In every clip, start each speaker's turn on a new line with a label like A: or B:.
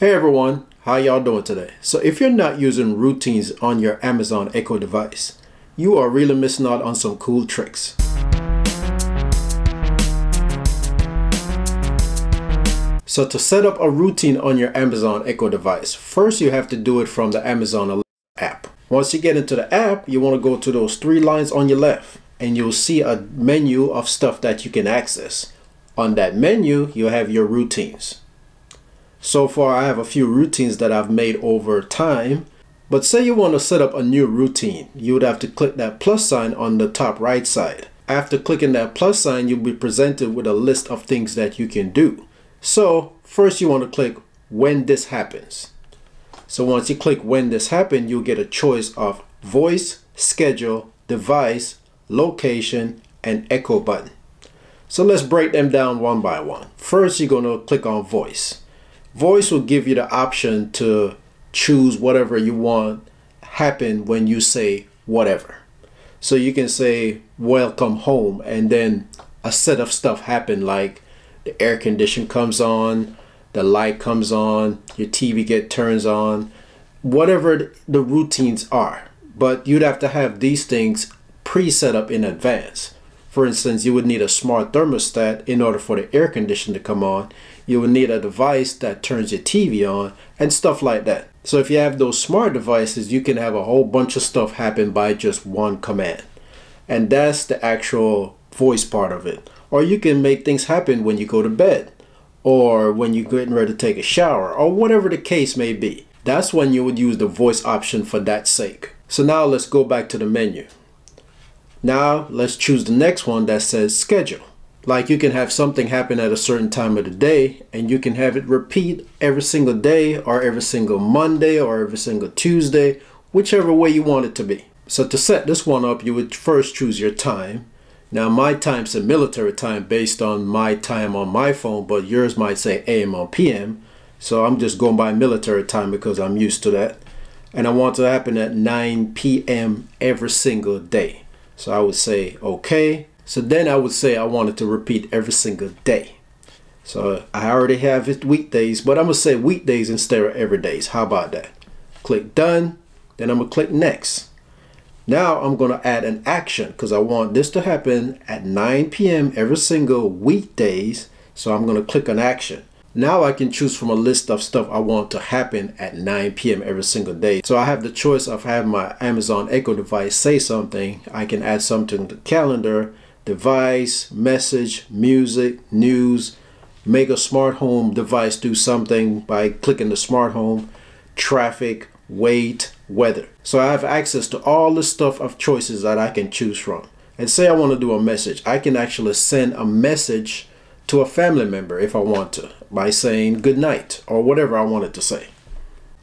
A: Hey everyone, how y'all doing today? So if you're not using routines on your Amazon Echo device, you are really missing out on some cool tricks. So to set up a routine on your Amazon Echo device, first you have to do it from the Amazon app. Once you get into the app, you want to go to those three lines on your left and you'll see a menu of stuff that you can access. On that menu, you have your routines. So far, I have a few routines that I've made over time. But say you want to set up a new routine, you would have to click that plus sign on the top right side. After clicking that plus sign, you'll be presented with a list of things that you can do. So first you want to click when this happens. So once you click when this happened, you'll get a choice of voice, schedule, device, location, and echo button. So let's break them down one by one. First, you're going to click on voice. Voice will give you the option to choose whatever you want happen when you say whatever. So you can say welcome home and then a set of stuff happen like the air condition comes on, the light comes on, your TV get turns on, whatever the routines are. But you'd have to have these things pre-set up in advance. For instance, you would need a smart thermostat in order for the air conditioner to come on. You would need a device that turns your TV on and stuff like that. So if you have those smart devices, you can have a whole bunch of stuff happen by just one command. And that's the actual voice part of it. Or you can make things happen when you go to bed or when you're getting ready to take a shower or whatever the case may be. That's when you would use the voice option for that sake. So now let's go back to the menu. Now let's choose the next one that says schedule. Like you can have something happen at a certain time of the day and you can have it repeat every single day or every single Monday or every single Tuesday, whichever way you want it to be. So to set this one up, you would first choose your time. Now my time's a military time based on my time on my phone, but yours might say AM or PM. So I'm just going by military time because I'm used to that. And I want to happen at 9 p.m. every single day. So I would say, okay. So then I would say I wanted to repeat every single day. So I already have it weekdays, but I'm gonna say weekdays instead of every days. How about that? Click done, then I'm gonna click next. Now I'm gonna add an action because I want this to happen at 9 p.m. every single weekdays. So I'm gonna click an action. Now I can choose from a list of stuff I want to happen at 9 p.m. every single day. So I have the choice of having my Amazon Echo device say something. I can add something to the calendar, device, message, music, news, make a smart home device do something by clicking the smart home, traffic, wait, weather. So I have access to all the stuff of choices that I can choose from. And say I want to do a message, I can actually send a message to a family member if I want to by saying good night or whatever I wanted to say.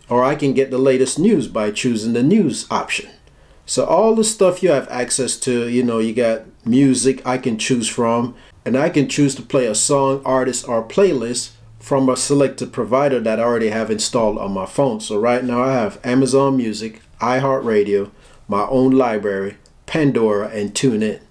A: Or I can get the latest news by choosing the news option. So all the stuff you have access to, you know, you got music I can choose from and I can choose to play a song, artist or playlist from a selected provider that I already have installed on my phone. So right now I have Amazon Music, iHeartRadio, my own library, Pandora and TuneIn.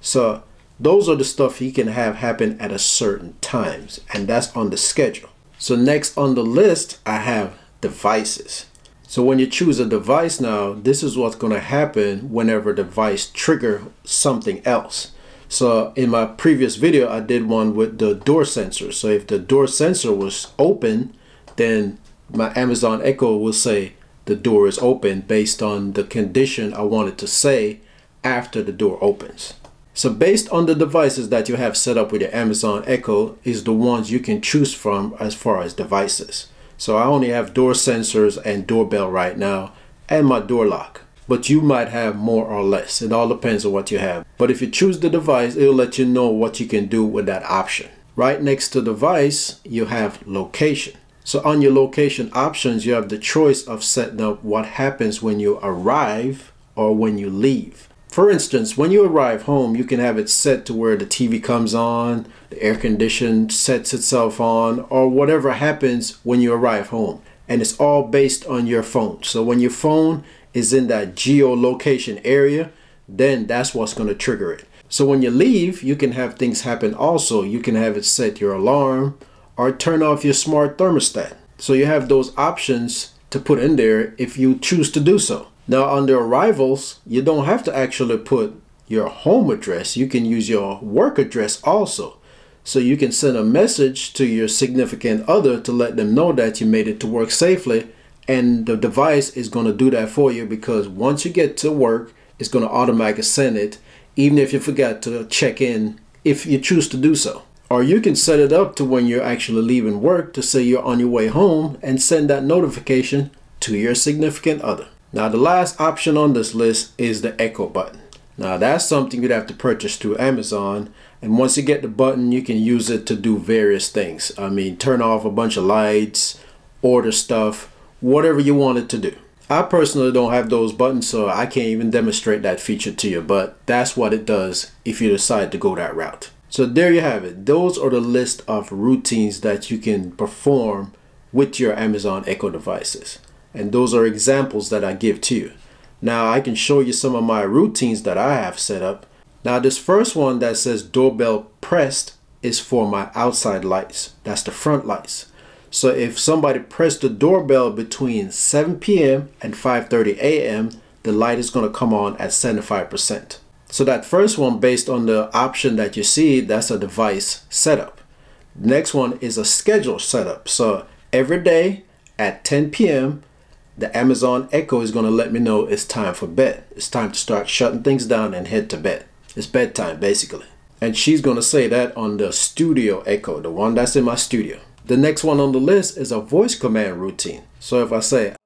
A: So those are the stuff he can have happen at a certain times and that's on the schedule. So next on the list, I have devices. So when you choose a device now, this is what's going to happen whenever the device trigger something else. So in my previous video, I did one with the door sensor. So if the door sensor was open, then my Amazon Echo will say the door is open based on the condition I wanted to say after the door opens. So based on the devices that you have set up with your Amazon Echo is the ones you can choose from as far as devices. So I only have door sensors and doorbell right now and my door lock. But you might have more or less. It all depends on what you have. But if you choose the device, it'll let you know what you can do with that option. Right next to device, you have location. So on your location options, you have the choice of setting up what happens when you arrive or when you leave. For instance, when you arrive home, you can have it set to where the TV comes on, the air condition sets itself on, or whatever happens when you arrive home. And it's all based on your phone. So when your phone is in that geolocation area, then that's what's going to trigger it. So when you leave, you can have things happen also. You can have it set your alarm or turn off your smart thermostat. So you have those options to put in there if you choose to do so. Now under arrivals, you don't have to actually put your home address. You can use your work address also. So you can send a message to your significant other to let them know that you made it to work safely and the device is going to do that for you because once you get to work, it's going to automatically send it even if you forgot to check in if you choose to do so. Or you can set it up to when you're actually leaving work to say you're on your way home and send that notification to your significant other. Now the last option on this list is the echo button. Now that's something you'd have to purchase through Amazon and once you get the button you can use it to do various things. I mean turn off a bunch of lights, order stuff, whatever you want it to do. I personally don't have those buttons so I can't even demonstrate that feature to you but that's what it does if you decide to go that route. So there you have it. Those are the list of routines that you can perform with your Amazon Echo devices. And those are examples that I give to you. Now I can show you some of my routines that I have set up. Now this first one that says doorbell pressed is for my outside lights. That's the front lights. So if somebody pressed the doorbell between 7 p.m. and 5.30 a.m., the light is going to come on at 75%. So that first one based on the option that you see, that's a device setup. next one is a schedule setup. So every day at 10 p.m., the Amazon Echo is going to let me know it's time for bed. It's time to start shutting things down and head to bed. It's bedtime basically. And she's going to say that on the Studio Echo, the one that's in my studio. The next one on the list is a voice command routine. So if I say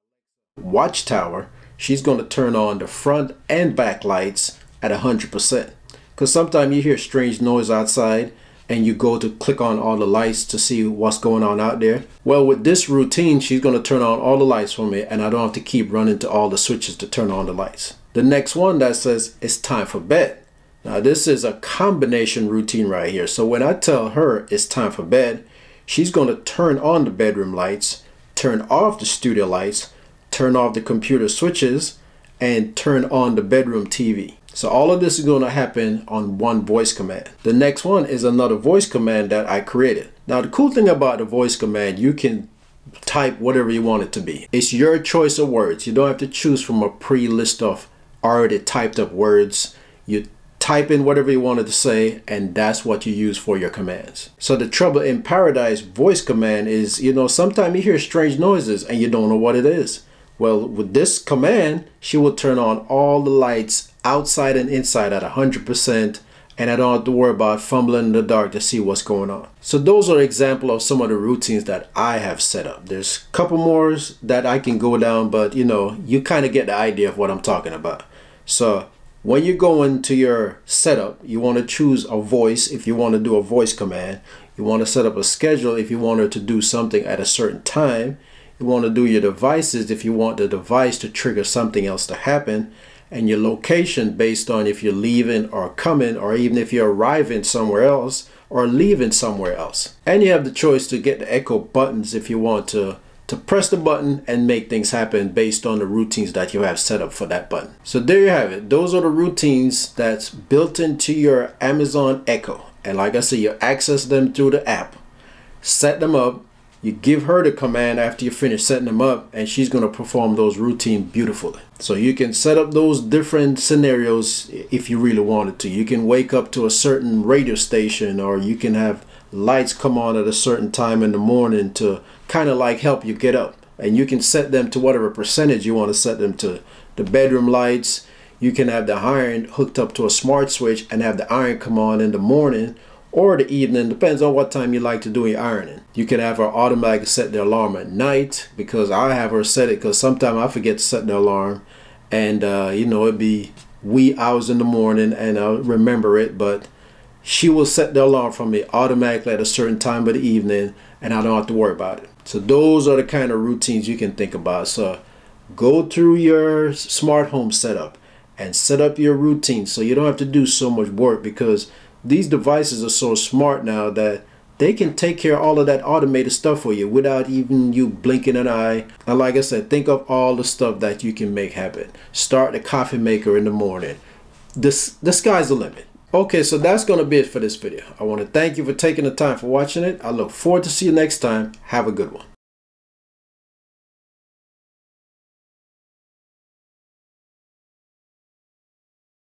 A: watchtower, she's going to turn on the front and back lights at 100%. Because sometimes you hear strange noise outside and you go to click on all the lights to see what's going on out there. Well, with this routine, she's going to turn on all the lights for me and I don't have to keep running to all the switches to turn on the lights. The next one that says it's time for bed. Now this is a combination routine right here. So when I tell her it's time for bed, she's going to turn on the bedroom lights, turn off the studio lights, turn off the computer switches, and turn on the bedroom TV. So all of this is going to happen on one voice command. The next one is another voice command that I created. Now the cool thing about the voice command, you can type whatever you want it to be. It's your choice of words. You don't have to choose from a pre-list of already typed up words. You type in whatever you wanted to say and that's what you use for your commands. So the trouble in Paradise voice command is, you know, sometimes you hear strange noises and you don't know what it is. Well, with this command, she will turn on all the lights outside and inside at 100% and I don't have to worry about fumbling in the dark to see what's going on. So those are example of some of the routines that I have set up. There's a couple more that I can go down, but you know, you kind of get the idea of what I'm talking about. So when you go into your setup, you want to choose a voice if you want to do a voice command. You want to set up a schedule if you wanted to do something at a certain time. You want to do your devices if you want the device to trigger something else to happen and your location based on if you're leaving or coming or even if you're arriving somewhere else or leaving somewhere else. And you have the choice to get the echo buttons if you want to to press the button and make things happen based on the routines that you have set up for that button. So there you have it. Those are the routines that's built into your Amazon Echo. And like I said, you access them through the app. Set them up you give her the command after you finish setting them up and she's going to perform those routine beautifully. So you can set up those different scenarios if you really wanted to. You can wake up to a certain radio station or you can have lights come on at a certain time in the morning to kind of like help you get up. And you can set them to whatever percentage you want to set them to. The bedroom lights, you can have the iron hooked up to a smart switch and have the iron come on in the morning or the evening depends on what time you like to do your ironing. You can have her automatically set the alarm at night because i have her set it because sometimes i forget to set the alarm and uh, you know it'd be wee hours in the morning and i'll remember it but she will set the alarm for me automatically at a certain time of the evening and i don't have to worry about it. So those are the kind of routines you can think about. So go through your smart home setup and set up your routine so you don't have to do so much work because these devices are so smart now that they can take care of all of that automated stuff for you without even you blinking an eye. And like I said, think of all the stuff that you can make happen. Start the coffee maker in the morning. This the sky's the limit. Okay, so that's going to be it for this video. I want to thank you for taking the time for watching it. I look forward to see you next time. Have a good one.